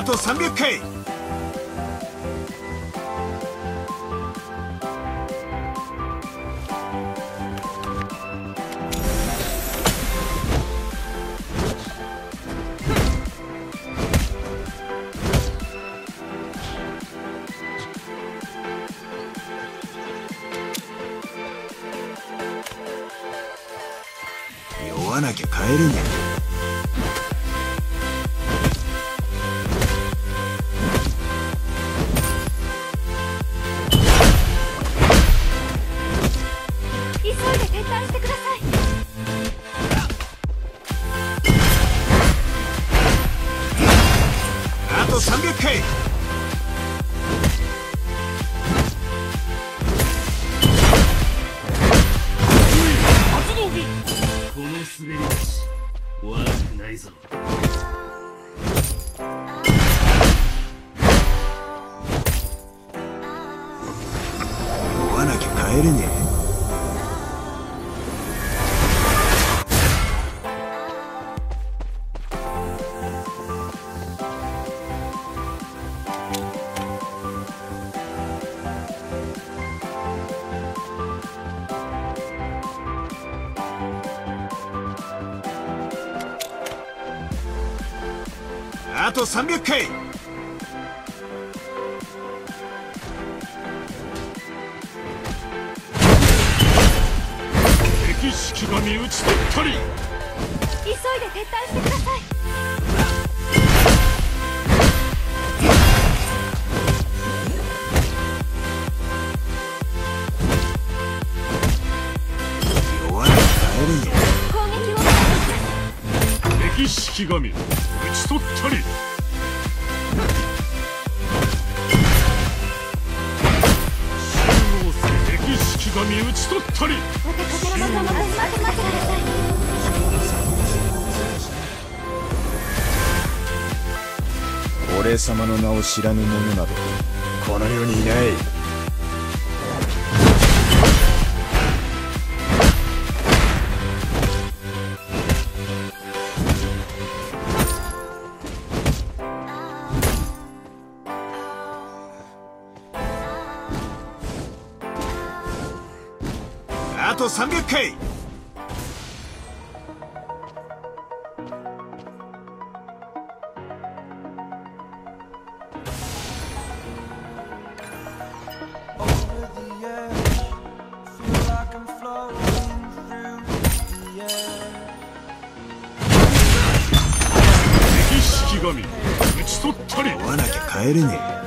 あと300回。酔わなきゃ帰れねえ。とあと300回。敵式神討ち取ったり。急いで撤退してください。神討ち取ったり神討ち取ったり。風間様待って待ってください俺様の名を知らぬ者などこの世にいない。と300回。敵式神討ち取ったり。酔わなきゃ帰れねえ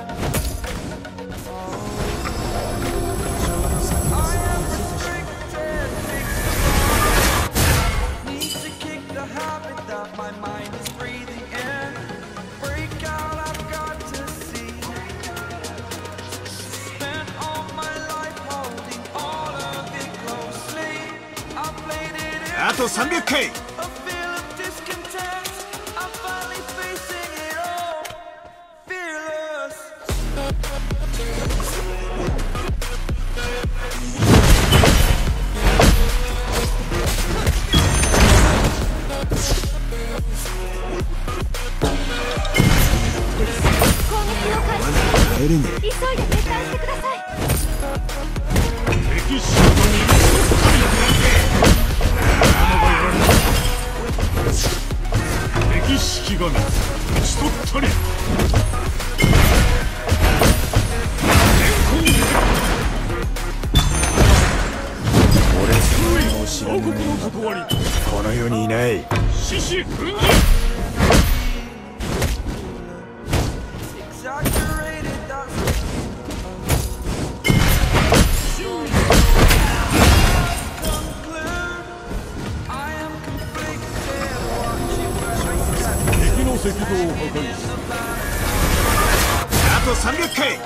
あと300回。攻撃を開始帰れね急いで撤退してください。敵式神討ち取た敵式神討ち取ったり。王国のこの世にいない。獅子奮陣石像を破壊しあと300回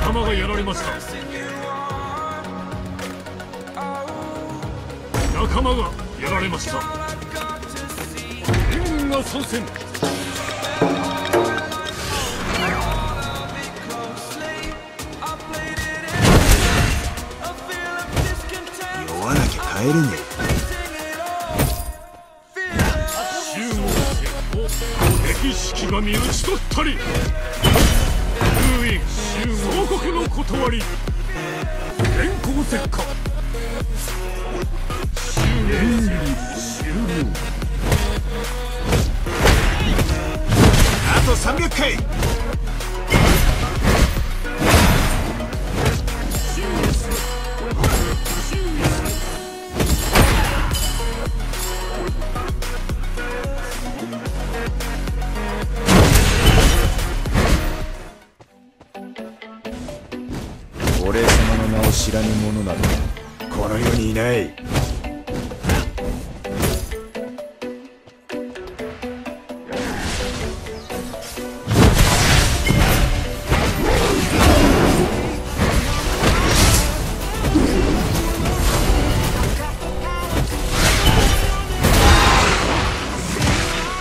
仲間がやられました。仲間がやられました。援軍が参戦帰れねえ。神討ち取ったり封印王国の断り連行石火集合せ終了。あと300回。ない。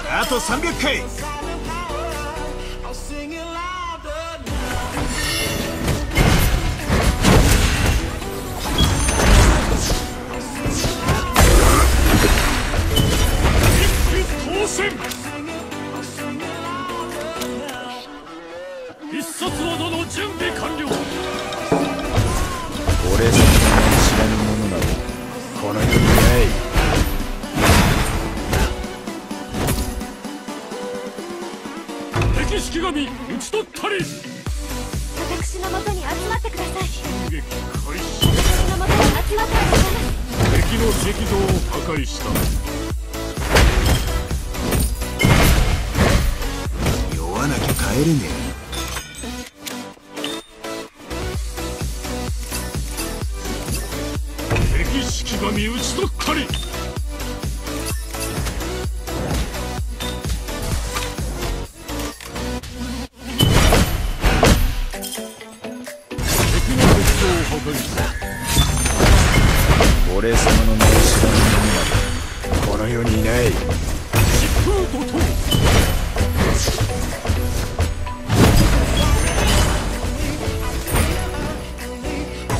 あと300回。殺技の準備完了俺様の名を知らぬ者などこの世にない敵式神討ち取ったり私のもとに集まってください攻撃開始私のもとに集まってください敵の石像を破壊した酔わなきゃ帰れね敵俺様の名を知らぬ者などこの世にいない。疾風怒涛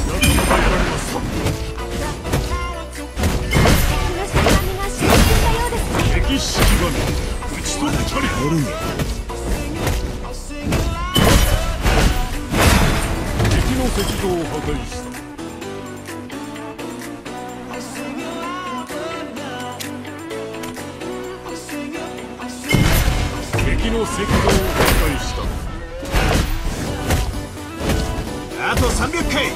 仲間がやられました敵の式神。が死んだようですね敵式神討ち取ったりえ帰れね敵の石像を破壊した。石像を破壊したあと300回。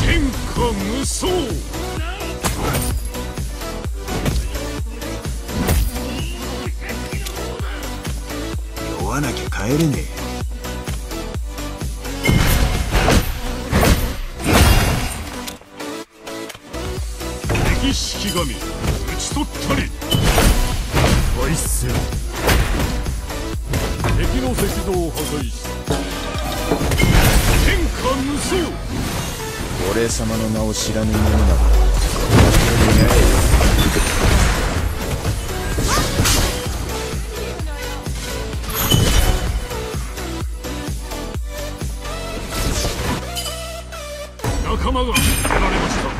天下無双酔わなきゃ帰れ。ね敵式神討ち取ったり。敗戦敵の石像を破壊した天下無双。俺様の名を知らぬ者などこの世にいない仲間がやられました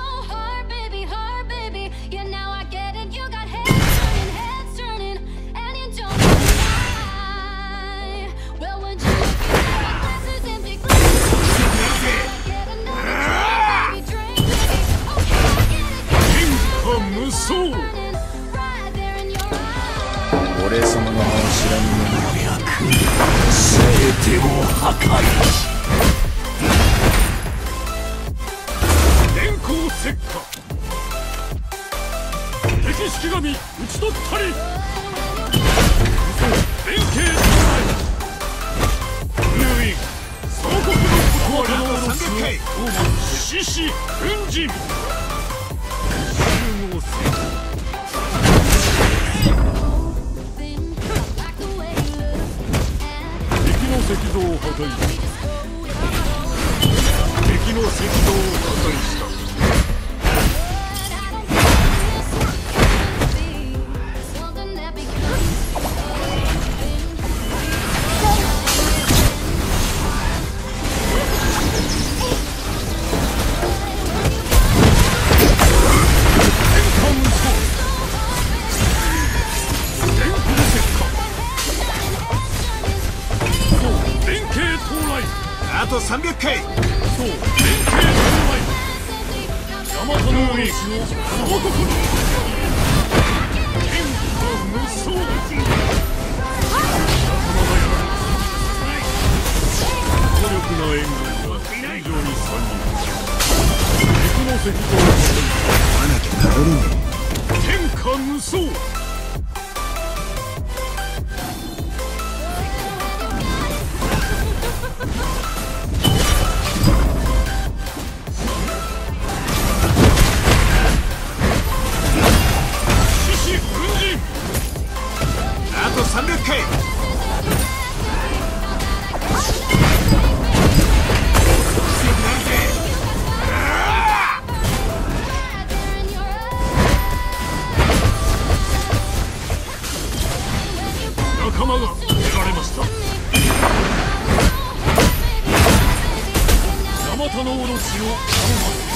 俺様の名を知らぬ者は全てを破壊電光石火敵式神討ち取ったり連携さ態入院総国の断りの獅子軍人石と300回そう。連携到来ヤマトの王子を総国の天下無双強力な援軍が戦場に天下無双方のオロチを頼ます